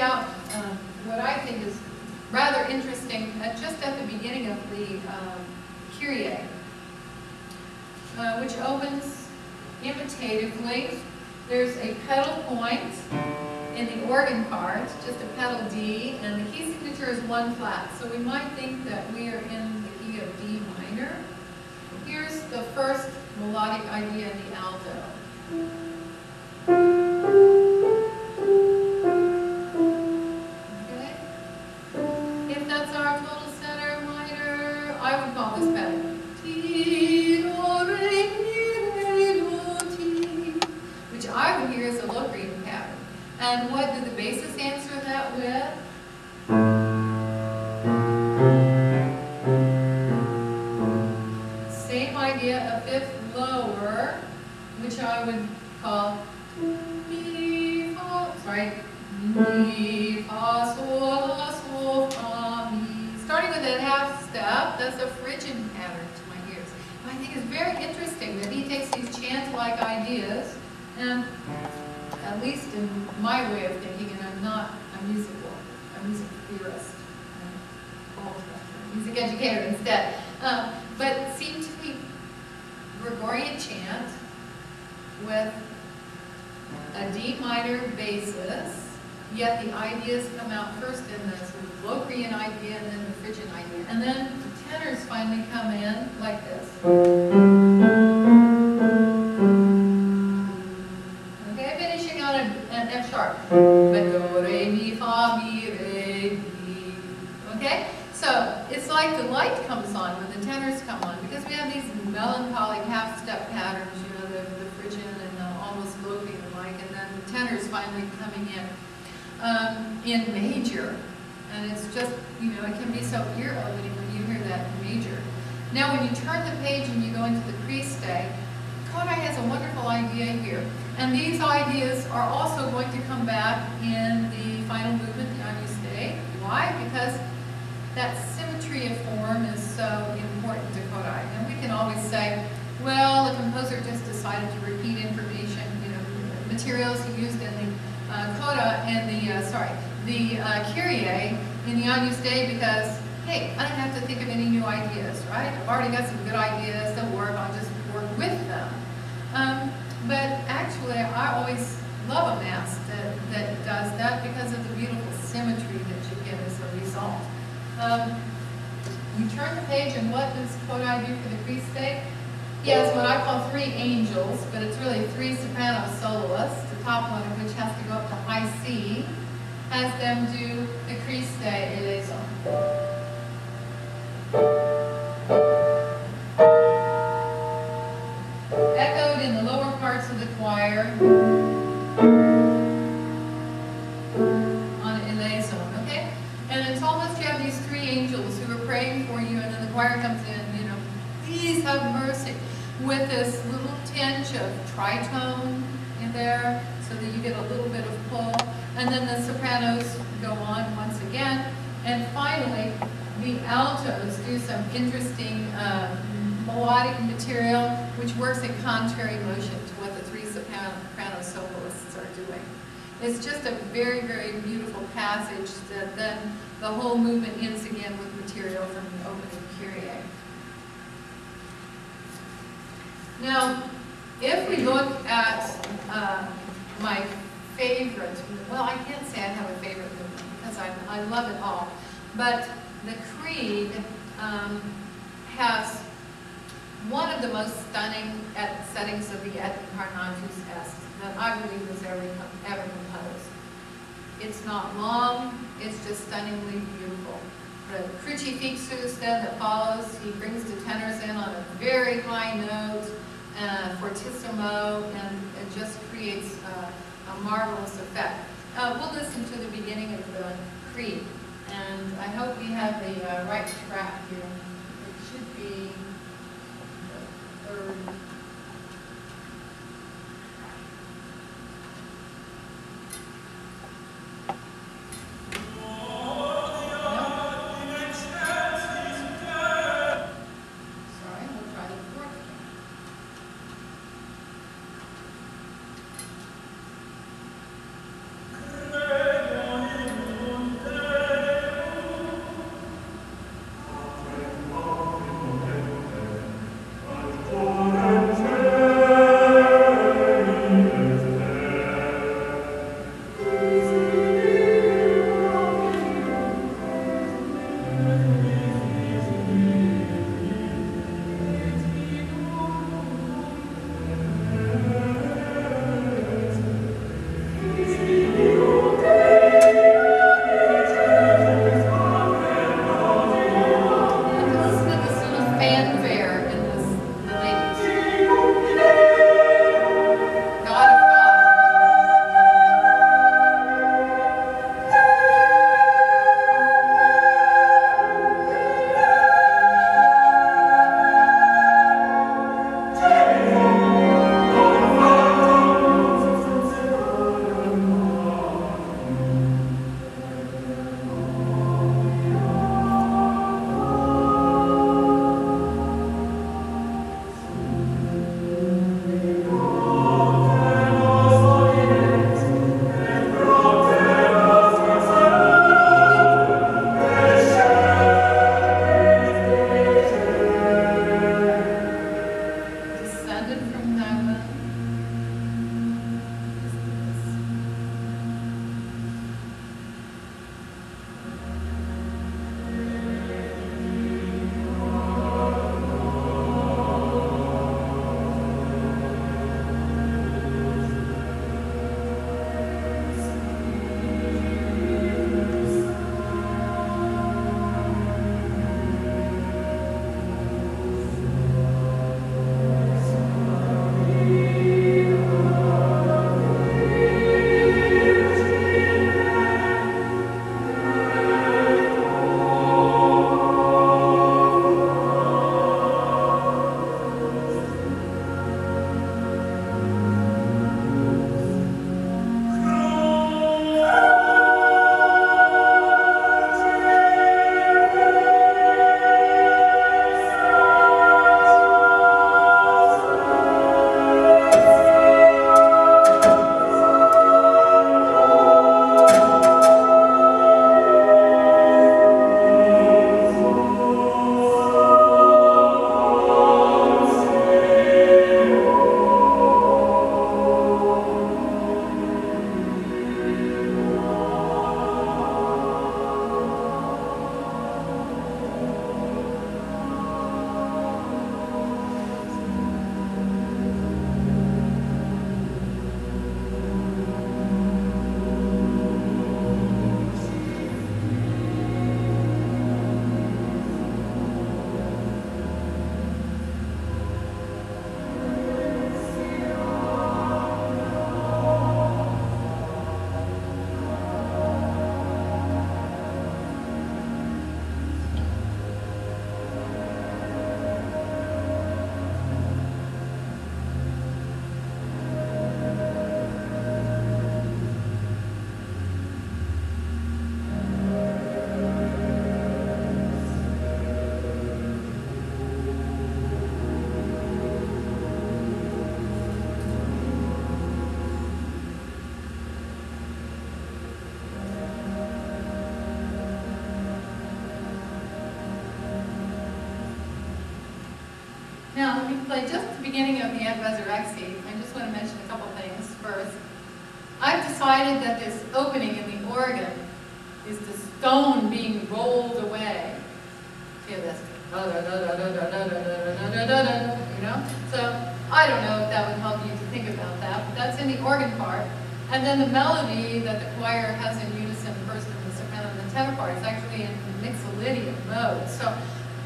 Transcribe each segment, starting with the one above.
out um, what I think is rather interesting, uh, just at the beginning of the um, Kyrie, uh, which opens imitatively. There's a pedal point in the organ part, just a pedal D, and the key signature is one flat. So we might think that we are in the key of D minor. Here's the first melodic idea in the alto. And what did the bassist answer that with? Same idea, a fifth lower, which I would call mi, fa, sorry, mi, that step, that's a Phrygian pattern to my ears. I think it's very interesting that he takes these chant-like ideas and at least in my way of thinking, and I'm not a musical, a music theorist, I'm a music educator instead, um, but seem to be Gregorian chant with a D minor basis, yet the ideas come out first in the sort of Locrian idea and then the Phrygian idea. And then the tenors finally come in like this. Okay, finishing on an F sharp. Okay? So it's like the light comes on when the tenors come on, because we have these melancholy half-step patterns, you know, the, the Phrygian and the almost Locrian like, and then the tenors finally coming in um, in major. And it's just, you know, it can be so ear-opening when you hear that in major. Now, when you turn the page and you go into the Christe, Kodály has a wonderful idea here. And these ideas are also going to come back in the final movement, the Agnus Dei. Why? Because that symmetry of form is so important to Kodály. And we can always say, well, the composer just decided to repeat information, you know, materials he used in the uh, Coda and the, uh, sorry, the uh, Kyrie in the Agnus Dei because, hey, I don't have to think of any new ideas, right? I've already got some good ideas that work, I'll just work with them. Um, but actually, I always love a mass that, that does that because of the beautiful symmetry that you get as a result. Um, you turn the page and what does Kodály do for the Christe? He has what I call three angels, but it's really three soprano soloists, the top one of which has to go up to high C, has them do the Christe eleison. Echoed in the lower parts of the choir. and it's almost you have these three angels who are praying for you, and then the choir comes in, you know, please have mercy, with this little tinge of tritone in there so that you get a little bit of pull. And then the sopranos go on once again. And finally, the altos do some interesting uh, melodic material which works in contrary motion to what the three soprano, soprano soloists are doing. It's just a very, very beautiful passage that then the whole movement ends again with material from the opening Kyrie. Now, if we look at uh, my favorite, well, I can't say I have a favorite movement because I, I love it all, but the Creed um, has one of the most stunning settings of the Et Incarnatus Est that I believe was ever, ever composed. It's not long, it's just stunningly beautiful. The crucifixus then that follows, he brings the tenors in on a very high note, uh, fortissimo, and it just creates uh, a marvelous effect. Uh, we'll listen to the beginning of the Creed, and I hope we have Now, play just the beginning of the Et Resurrexit. I just want to mention a couple things first. I've decided that this opening in the organ is the stone being rolled away. Hear this? You know? So I don't know if that would help you to think about that, but that's in the organ part. And then the melody that the choir has in unison, first in the soprano and the tenor part, is actually in mixolydian mode. So,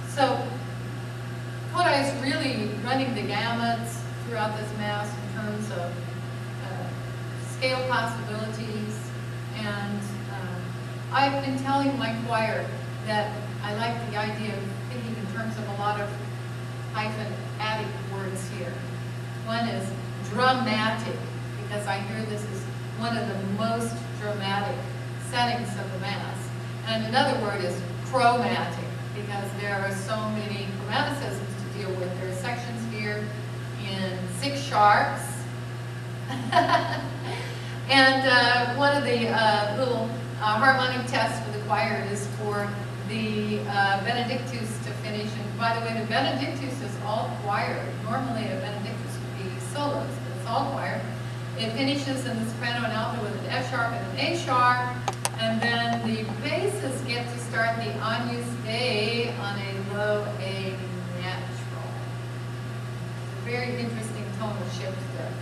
so Kodály is really running the gamuts throughout this mass in terms of uh, scale possibilities. And um, I've been telling my choir that I like the idea of thinking in terms of a lot of hyphen words here. One is dramatic, because I hear this is one of the most dramatic settings of the Mass. And another word is chromatic, because there are so many chromaticisms deal with. There are sections here in six sharps. and uh, one of the uh, little uh, harmonic tests for the choir is for the uh, Benedictus to finish. And by the way, the Benedictus is all choir. Normally a Benedictus would be solos, but it's all choir. It finishes in the soprano and alto with an F sharp and an A sharp. And then the basses get to start the Agnus Dei on a low A. Very interesting tonal shift there.